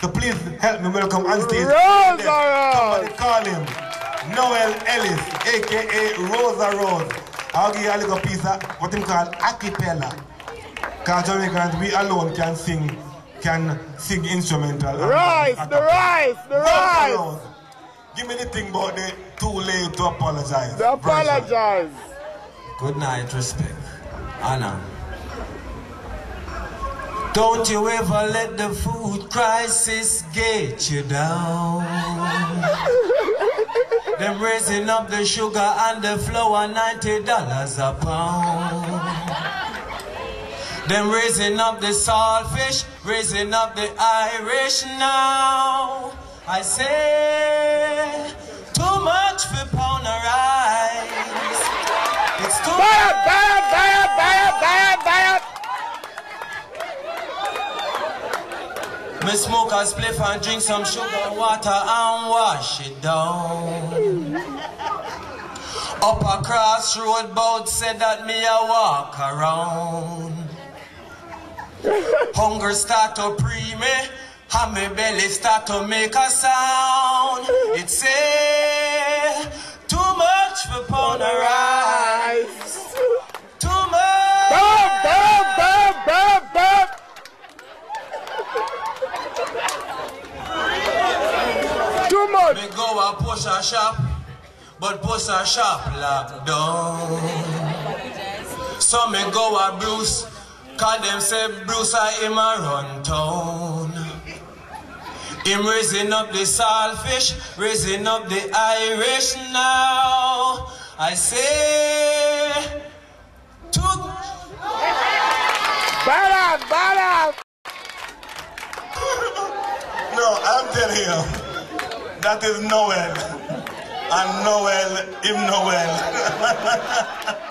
So please help me welcome on stage. Somebody call him Noel Ellis, aka Rosa Rose. I'll give you a little piece of what him call acapella. Because Jamaicans, we alone can sing, can sing instrumental. Rise, the rise, the Rosa rise. Rose. Give me the thing about the too late to apologize. They apologize. Good night, respect. Anna. Don't you ever let the food crisis get you down. Them raising up the sugar and the flour, ninety dollars a pound. Them raising up the saltfish, raising up the Irish now. I say, too much for pound of rice. It's too Buy it, buy it, buy it, buy it, buy it, buy it. Me smoke a spliff and drink some sugar water and wash it down. Up a crossroad boat said that me a walk around. Hunger start to pre me, and me belly start to make a sound. It say Too. Me go a push a shop, but push a shop locked down. So me go a Bruce, cause them say Bruce a him a run town. Him raising up the saltfish, raising up the Irish now. I say, to Bad bad No, I'm telling you, that is Noel. And Noel, him Noel.